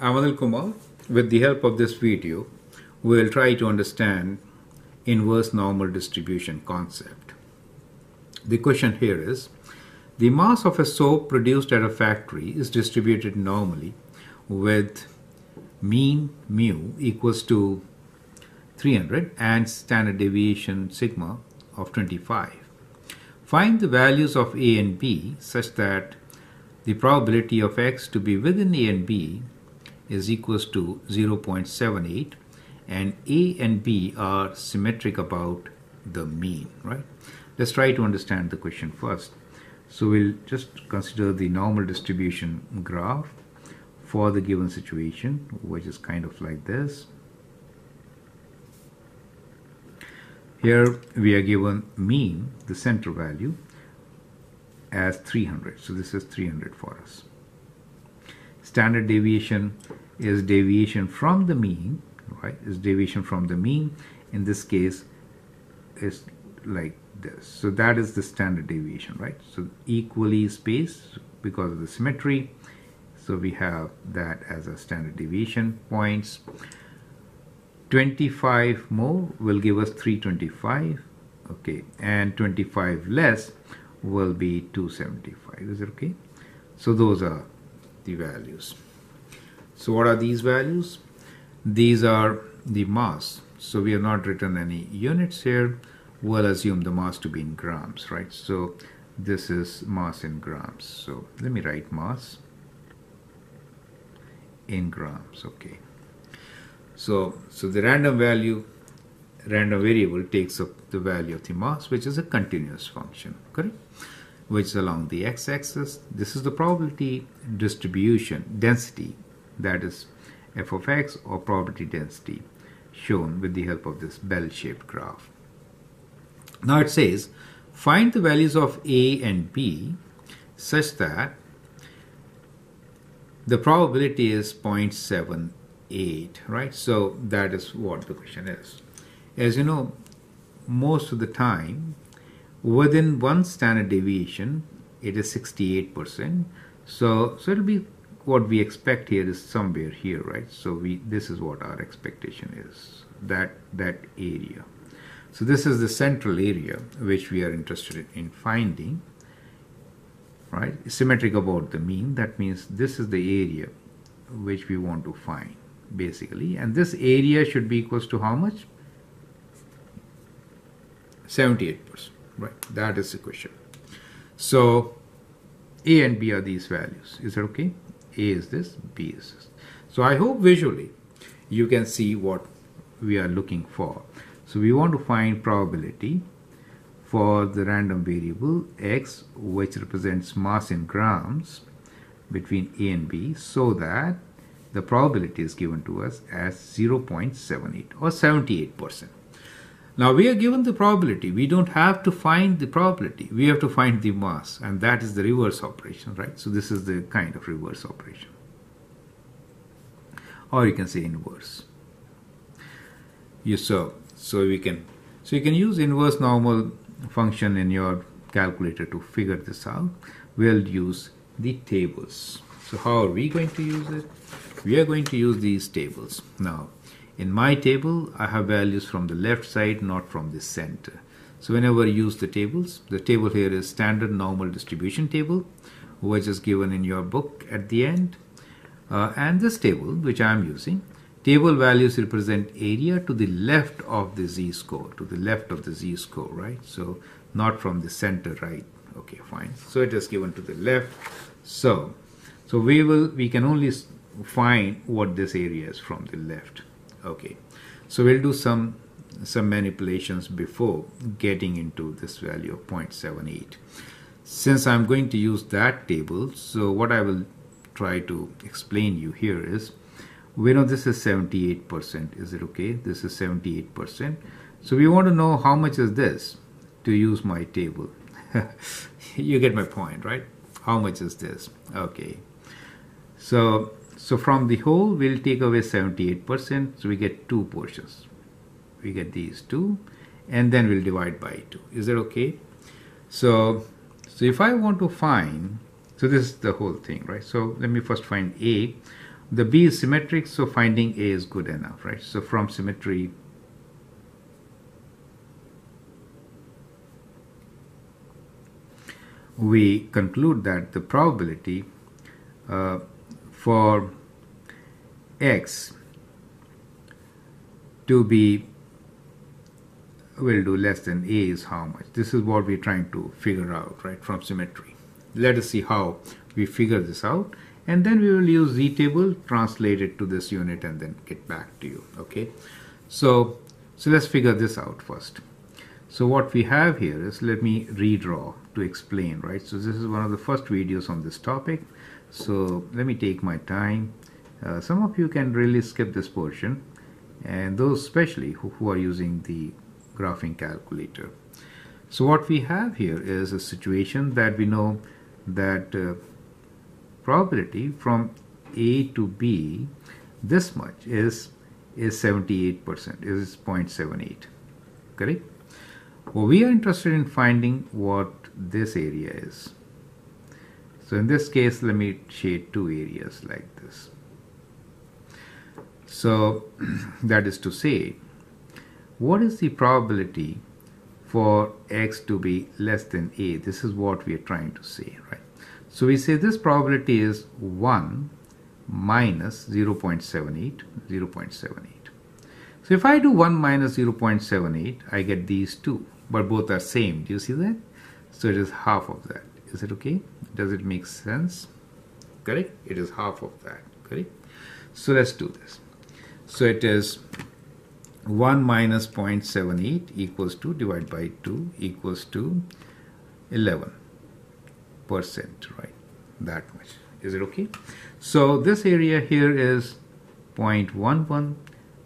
I'm Kumar. With the help of this video, we will try to understand inverse normal distribution concept. The question here is, the mass of a soap produced at a factory is distributed normally with mean mu equals to 300 and standard deviation sigma of 25. Find the values of A and B such that the probability of X to be within A and B is equals to 0.78 and A and B are symmetric about the mean, right? Let's try to understand the question first. So we'll just consider the normal distribution graph for the given situation, which is kind of like this. Here we are given mean, the center value, as 300. So this is 300 for us. Standard deviation is deviation from the mean, right? Is deviation from the mean. In this case, is like this. So that is the standard deviation, right? So equally spaced because of the symmetry. So we have that as a standard deviation points. 25 more will give us 325 okay and 25 less will be 275 is it okay so those are the values so what are these values? These are the mass. So we have not written any units here. We'll assume the mass to be in grams right? So this is mass in grams. So let me write mass in grams okay. So, so the random value, random variable takes up the value of the mass, which is a continuous function, correct? Which is along the x-axis. This is the probability distribution density, that is f of x or probability density, shown with the help of this bell-shaped graph. Now it says, find the values of a and b such that the probability is 0.7 8 right? So that is what the question is. As you know most of the time within one standard deviation it is 68% so so it'll be what we expect here is somewhere here right? So we this is what our expectation is that that area. So this is the central area which we are interested in finding right? Symmetric about the mean that means this is the area which we want to find basically. And this area should be equals to how much? 78 percent right? That is the question. So a and b are these values. Is that okay a is this b is this so i hope visually you can see what we are looking for so we want to find probability for the random variable x which represents mass in grams between a and b so that the probability is given to us as 0.78 or 78%. Now we are given the probability. We don't have to find the probability. We have to find the mass and that is the reverse operation, right? So this is the kind of reverse operation. Or you can say inverse. You so so we can so you can use inverse normal function in your calculator to figure this out. We'll use the tables. So how are we going to use it? We are going to use these tables. Now, in my table, I have values from the left side, not from the center. So whenever you use the tables, the table here is standard normal distribution table, which is given in your book at the end. Uh, and this table, which I am using, table values represent area to the left of the z-score, to the left of the z-score, right? So not from the center, right? Okay, fine. So it is given to the left. So so we will we can only find what this area is from the left. Okay, so we'll do some some manipulations before getting into this value of 0.78. Since I'm going to use that table, so what I will try to explain you here is, we know this is 78%. Is it okay? This is 78%. So we want to know how much is this to use my table. you get my point, right? How much is this? Okay. So, so from the whole, we'll take away 78%. So we get two portions. We get these two, and then we'll divide by two. Is that okay? So, so if I want to find, so this is the whole thing, right? So let me first find A. the B is symmetric, so finding A is good enough, right? So from symmetry, we conclude that the probability uh, for X to be will do less than A is how much. This is what we're trying to figure out, right, from symmetry. Let us see how we figure this out and then we will use z table translate it to this unit and then get back to you okay so so let's figure this out first so what we have here is let me redraw to explain right so this is one of the first videos on this topic so let me take my time uh, some of you can really skip this portion and those especially who, who are using the graphing calculator so what we have here is a situation that we know that uh, probability from A to B, this much is is 78%, is 0.78, correct? Well, we are interested in finding what this area is. So in this case, let me shade two areas like this. So that is to say, what is the probability for x to be less than a? This is what we are trying to say, right? So we say this probability is 1 minus 0.78, 0.78. So if I do 1 minus 0.78, I get these two, but both are same. Do you see that? So it is half of that. Is it okay? Does it make sense? Correct? It is half of that. Correct? So let's do this. So it is 1 minus 0.78 equals to divided by 2 equals to 11 percent right that much is it okay so this area here is 0.11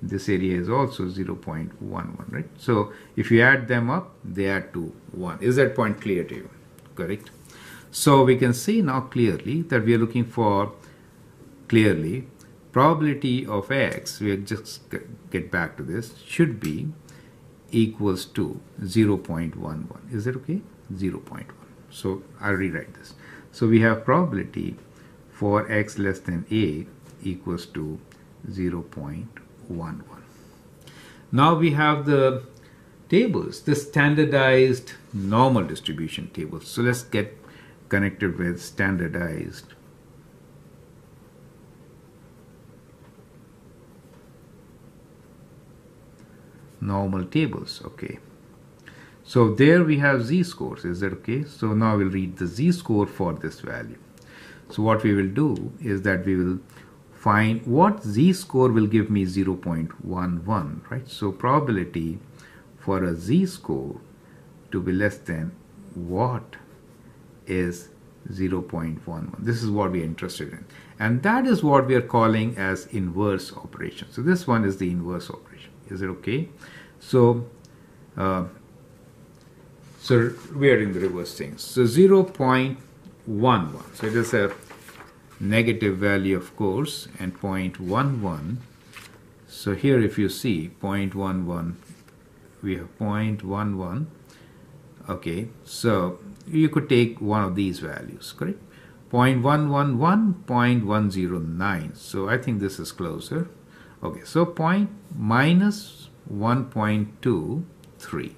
this area is also 0.11 right so if you add them up they add to 1 is that point clear to you correct so we can see now clearly that we are looking for clearly probability of x we'll just get back to this should be equals to 0.11 is that okay 0.1 so I'll rewrite this. So we have probability for x less than a equals to 0.11. Now we have the tables, the standardized normal distribution tables. So let's get connected with standardized normal tables. Okay. So there we have z-scores, is that okay? So now we'll read the z-score for this value. So what we will do is that we will find what z-score will give me 0.11, right? So probability for a z-score to be less than what is 0.11. This is what we are interested in. And that is what we are calling as inverse operation. So this one is the inverse operation. Is it okay? So uh, so we are in the reverse things. So 0.11. So it is a negative value, of course, and 0.11. So here, if you see 0.11, we have 0.11. Okay, so you could take one of these values, correct? 0.111, 0.109. So I think this is closer. Okay, so point minus 1.23.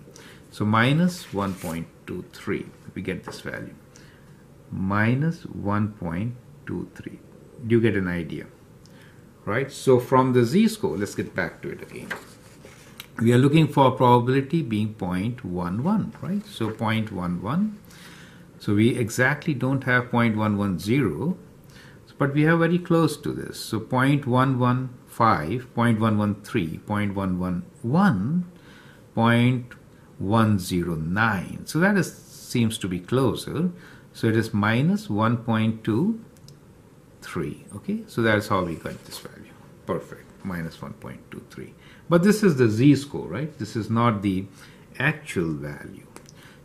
So minus 1.23, we get this value. Minus 1.23. Do you get an idea? Right? So from the z-score, let's get back to it again. We are looking for probability being 0.11, right? So 0.11. So we exactly don't have 0.110, but we have very close to this. So 0.115, 0.113, 0.111, 109. So that is seems to be closer. So it is minus 1.23. Okay, so that's how we got this value. Perfect, minus 1.23. But this is the z-score, right? This is not the actual value.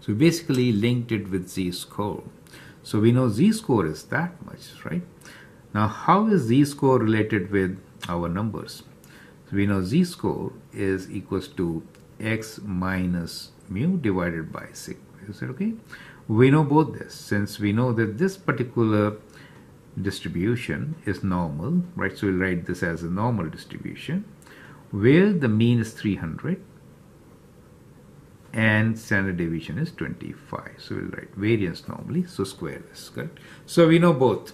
So we basically linked it with z-score. So we know z-score is that much, right? Now how is z-score related with our numbers? So we know z-score is equals to x minus mu divided by sigma. Is that okay? We know both this since we know that this particular distribution is normal, right? So we'll write this as a normal distribution where the mean is 300 and standard deviation is 25. So we'll write variance normally, so square this, correct? So we know both,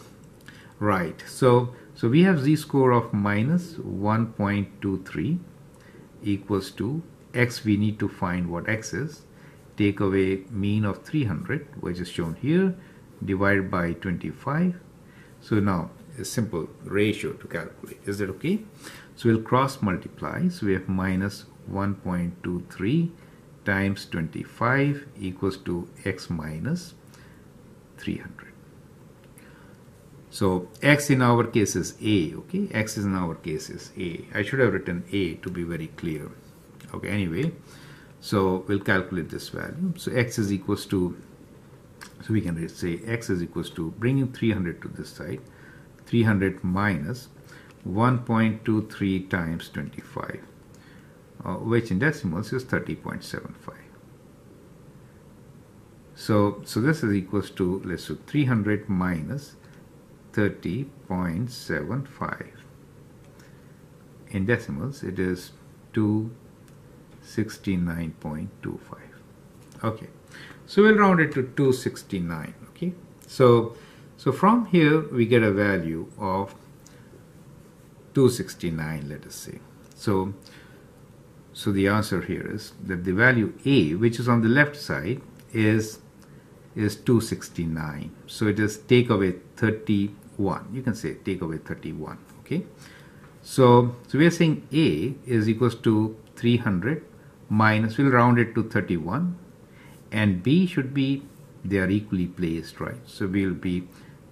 right? So, so we have z-score of minus 1.23 equals to x, we need to find what x is, take away mean of 300, which is shown here, divided by 25. So now a simple ratio to calculate. Is that okay? So we'll cross multiply. So we have minus 1.23 times 25 equals to x minus 300. So x in our case is a, okay? x in our case is a. I should have written a to be very clear. Okay, anyway, so we'll calculate this value. So x is equals to, so we can say x is equals to bringing 300 to this side, 300 minus 1.23 times 25 uh, which in decimals is 30.75 so so this is equals to let's do 300 minus 30.75 in decimals it is 269.25 okay so we'll round it to 269 okay? So so from here we get a value of 269 let us say. So so the answer here is that the value a which is on the left side is is 269 so it is take away 31 you can say take away 31 okay? So so we are saying a is equals to 300 minus we'll round it to 31 and b should be they are equally placed right so we'll be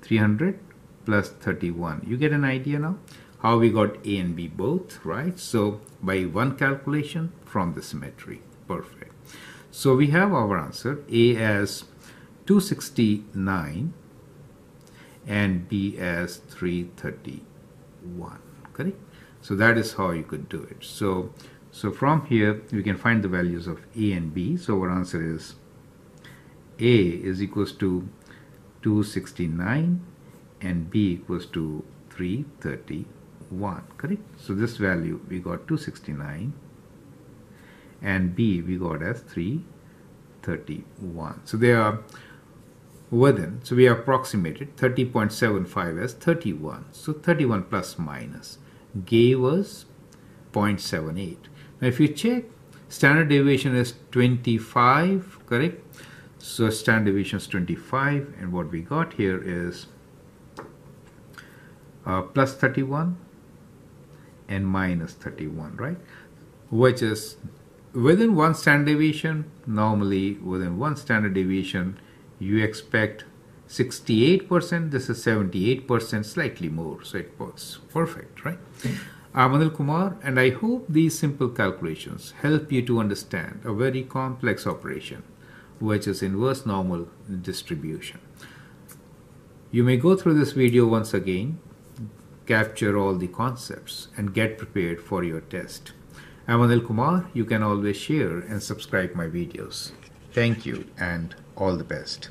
300 plus 31 you get an idea now how we got A and B both, right? So by one calculation from the symmetry. Perfect. So we have our answer A as 269 and B as 331, correct? So that is how you could do it. So, so from here we can find the values of A and B. So our answer is A is equals to 269 and B equals to 331. correct? So this value we got 269 and b we got as 331 so they are within so we approximated 30.75 as 31 so 31 plus minus gave us 0.78 now if you check standard deviation is 25 correct so standard deviation is 25 and what we got here is uh, plus 31 and minus 31 right? Which is within one standard deviation normally within one standard deviation you expect 68% this is 78% slightly more. So it works perfect right? I'm Anil Kumar and I hope these simple calculations help you to understand a very complex operation which is inverse normal distribution you may go through this video once again capture all the concepts and get prepared for your test. I'm Anil Kumar. You can always share and subscribe my videos. Thank you and all the best.